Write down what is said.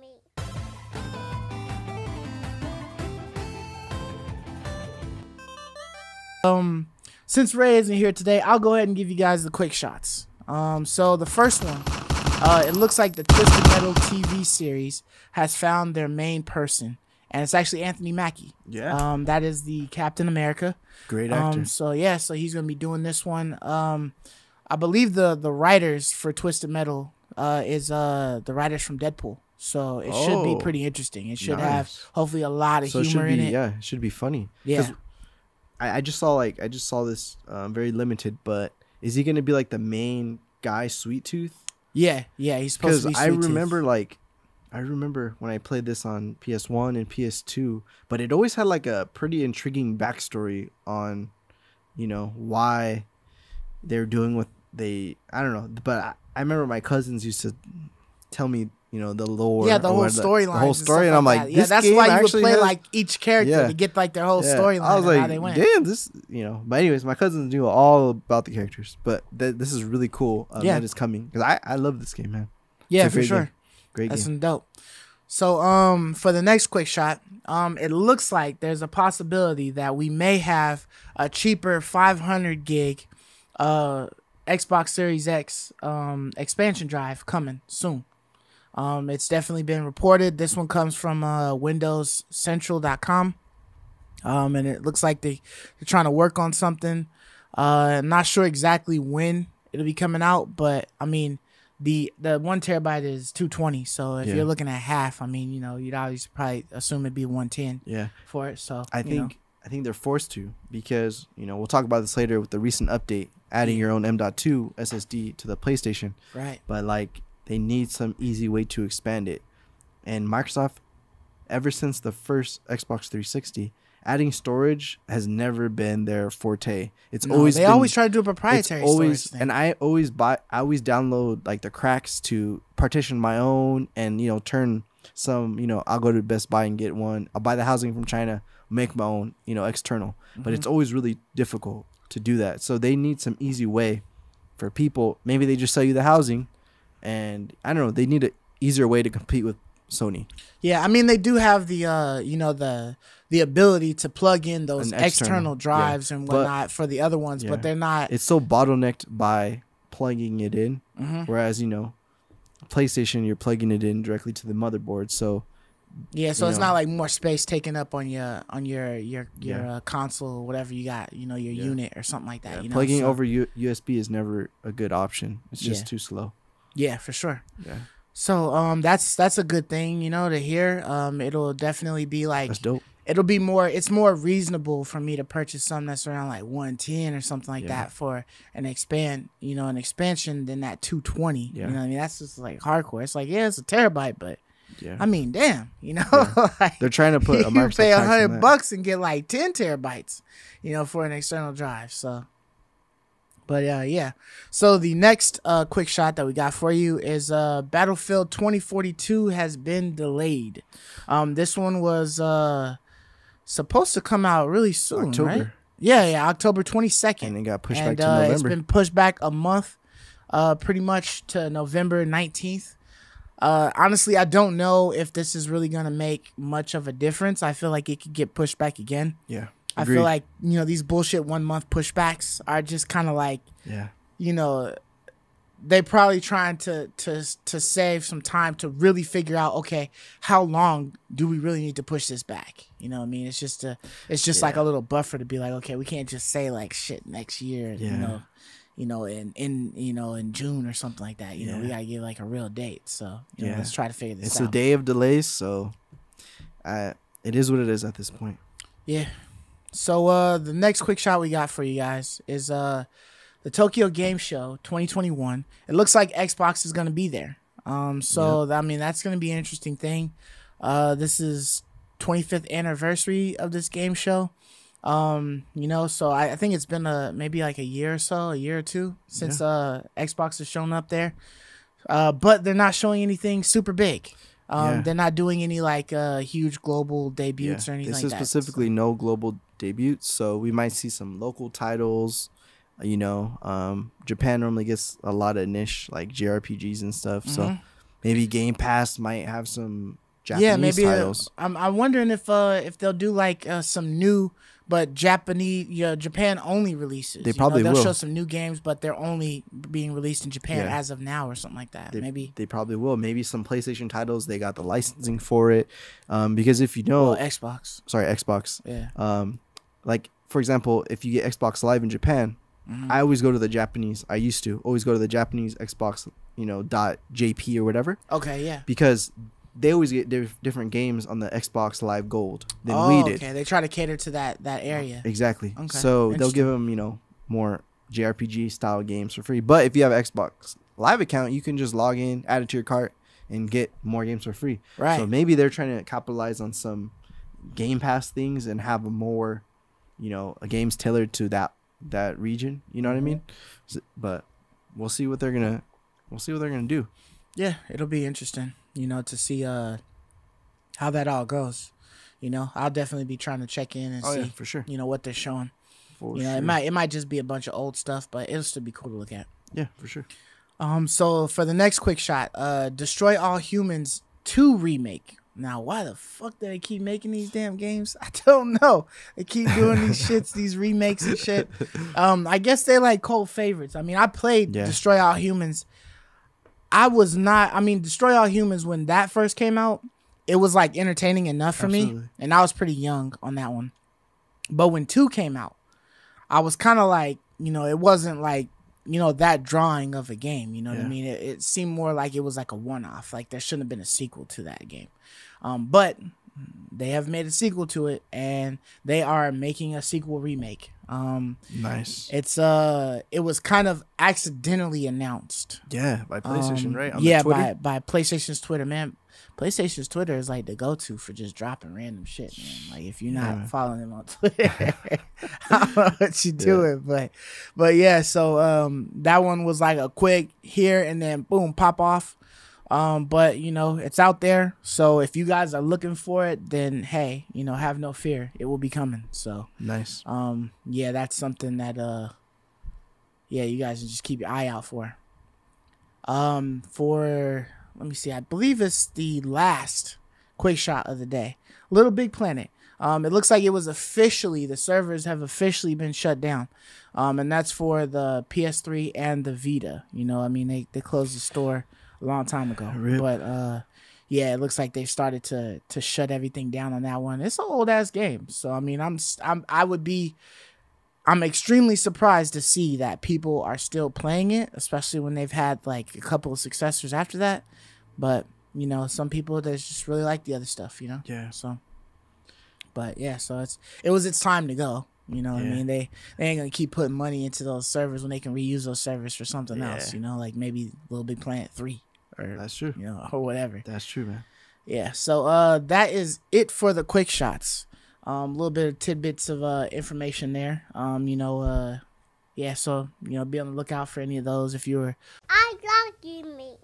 me. Um, since Ray isn't here today, I'll go ahead and give you guys the quick shots. Um, so the first one, uh, it looks like the Twisted Metal TV series has found their main person, and it's actually Anthony Mackie. Yeah. Um, that is the Captain America. Great actor. Um, so yeah, so he's gonna be doing this one. Um, I believe the the writers for Twisted Metal uh is uh the writers from Deadpool. So it should be Oh, pretty interesting. It should have hopefully a lot of so it should humor be in it. yeah, it should be funny. Yeah. I, I just saw like I just saw this um, very limited, but is he gonna be like the main guy, Sweet Tooth? Yeah, yeah, he's supposed Because to be. I Sweet Tooth. remember like I remember when I played this on PS1 and PS2, but it always had like a pretty intriguing backstory on, you know, why they're doing what they I don't know, but I, I remember my cousins used to tell me, you know, the lore. Yeah, the whole storyline. the whole story, and I'm like, that. yeah, that's why you would play has- like each character Yeah. to get like their whole Yeah. storyline. I was like, they went. damn, this, you know. But anyways, my cousins knew all about the characters, but th- this is really cool. Um, Yeah. that is coming because I I love this game, man. yeah, for sure. game. Great That's game. some dope. So, um, for the next quick shot, um, it looks like there's a possibility that we may have a cheaper 500 gig, uh, Xbox Series X, um, expansion drive coming soon. Um, it's definitely been reported. This one comes from uh, WindowsCentral.com. Um, and it looks like they, they're trying to work on something. Uh, I'm not sure exactly when it'll be coming out, but I mean, the the one terabyte is 220. So if Yeah. you're looking at half, I mean, you know, you'd always probably assume it'd be 110 Yeah, for it. So I you know. I think they're forced to because you know we'll talk about this later with the recent update adding your own M.2 SSD to the PlayStation, right. but like they need some easy way to expand it, and Microsoft, ever since the first Xbox 360. Adding storage has never been their forte. It's No, always they been, always try to do a proprietary it's always and I always buy I always download like the cracks to partition my own and you know turn some you know I'll go to Best Buy and get one I'll buy the housing from China make my own you know external but Mm-hmm. it's always really difficult to do that so they need some easy way for people maybe they just sell you the housing and I don't know they need an easier way to compete with Sony Yeah, I mean they do have the uh you know the the ability to plug in those external, external, yeah. drives and But- whatnot for the other ones, yeah. but they're not. it's so bottlenecked by plugging it in Mhm. whereas you know PlayStation you're plugging it in directly to the motherboard so Yeah, so it's know. not like more space taken up on your on your your your Yeah. uh, console or whatever you got, you know, your Yeah. unit or something like that. Yeah, you know? plugging So- over U- USB is never a good option. It's just too slow. Yeah, for sure. Yeah, So um, that's that's a good thing, you know, to hear. Um, it'll definitely be like that's dope. it'll be more it's more reasonable for me to purchase something that's around like 110 or something like Yeah. that for an expand you know an expansion than that 220 Yeah. you know what i mean that's just like hardcore it's like yeah it's a terabyte but Yeah, i mean damn you know like they're trying to put a you pay a hundred bucks and get like 10 terabytes you know for an external drive so. But uh yeah. So the next uh quick shot that we got for you is uh battlefield 2042 has been delayed. Um this one was uh supposed to come out really soon October, right yeah yeah october 22nd and it got pushed and back to uh, it's November. been pushed back a month, uh, pretty much to November nineteenth. Uh, honestly, I don't know if this is really gonna make much of a difference. I feel like it could get pushed back again. yeah, I feel like you know these bullshit one month pushbacks are just kind of like yeah, you know they probably trying to to to save some time to really figure out okay how long do we really need to push this back you know what i mean it's just a it's just like a little buffer to be like okay we can't just say like shit next year you Yeah. know you know in in you know in june or something like that you know we gotta give like a real date so you know, Yeah. let's try to figure this it's out It's a day of delays, so I it is what it is at this point. Yeah. So uh the next quick shot we got for you guys is uh the Tokyo Game Show 2021. It looks like Xbox is going to be there. Um so I mean that's going to be an interesting thing. Uh this is 25th anniversary of this game show. Um you know, so I, I think it's been a maybe like a year or so, a year or two since uh Xbox has shown up there. Uh but they're not showing anything super big. Um Yeah. they're not doing any like uh huge global Yeah. debuts or anything This like is that. specifically no global debuts, so we might see some local titles. You know, um, Japan normally gets a lot of niche like JRPGs and stuff, so Mhm. maybe Game Pass might have some Japanese yeah, maybe. Uh, titles. I'm I'm wondering if uh if they'll do like uh, some new but Japanese, yeah, Japan only releases. They you know, probably they'll will. show some new games, but they're only being released in Japan Yeah. as of now or something like that. They, maybe. they probably will. Maybe some PlayStation titles they got the licensing for it. Um, because if you know, Well, Xbox. sorry, Xbox. Yeah. Um, like for example, if you get Xbox Live in Japan, Mhm. I always go to the Japanese. I used to always go to the Japanese Xbox, you know, dot JP or whatever, Okay. Yeah. because they always get diff- different games on the Xbox Live Gold than oh, we did. okay. They try to cater to that that area. Exactly. Okay, So they'll give them, you know, more JRPG style games for free. But if you have an Xbox Live account, you can just log in, add it to your cart, and get more games for free. Right. So maybe they're trying to capitalize on some Game Pass things and have a more, you know, a games tailored to that that region. You know what I mean? Mm-hmm. But we'll see what they're gonna we'll see what they're gonna do. Yeah, it'll be interesting, you know, to see uh how that all goes. You know, I'll definitely be trying to check in and Oh see, yeah, for sure. you know, what they're showing. For you know, sure. it might it might just be a bunch of old stuff, but it'll still be cool to look at. yeah, for sure. Um, so for the next quick shot, uh, Destroy All Humans 2 remake. Now, why the fuck do they keep making these damn games? I don't know. They keep doing these shits, these remakes and shit. Um, I guess they're like cold favorites. I mean, I played Yeah. Destroy All Humans. I was not. I mean, Destroy All Humans when that first came out, it was like entertaining enough for me, and I was pretty young on that one. But when two came out, I was kind of like, you know, it wasn't like, you know, that drawing of a game. You know what I mean? It, it seemed more like it was like a one off. Like there shouldn't have been a sequel to that game. Um, but they have made a sequel to it, and they are making a sequel remake. Um, Nice. it's uh, it was kind of accidentally announced. Yeah, by PlayStation, Um, right? On yeah, by by PlayStation's Twitter, man. PlayStation's Twitter is like the go to for just dropping random shit, man. Like if you're not Yeah. following them on Twitter, I don't know what you doing, but but yeah. So um, that one was like a quick here and then boom, pop off. Um, but you know it's out there. So if you guys are looking for it, then hey, you know have no fear, it will be coming. So Nice. um, yeah, that's something that uh, yeah, you guys just keep your eye out for. Um, for let me see, I believe it's the last quick shot of the day. Little Big Planet. Um, it looks like it was officially the servers have officially been shut down. Um, and that's for the PS3 and the Vita. You know, I mean they they closed the store a long time ago, Rip. but uh. Yeah, it looks like they've started to to shut everything down on that one. It's an old ass game, so I mean, I'm I'm I would be I'm extremely surprised to see that people are still playing it, especially when they've had like a couple of successors after that. But you know, some people that just really like the other stuff, you know. Yeah. So, but yeah, so it's it was its time to go. You know, what I mean, they they ain't gonna keep putting money into those servers when they can reuse those servers for something else. You know, like maybe Little Big Planet three or That's true. you know or whatever. That's true, man. Yeah, so uh that is it for the quick shots. Um a little bit of tidbits of uh information there. Um, you know, uh yeah, so you know, be on the lookout for any of those if you're I love you, me.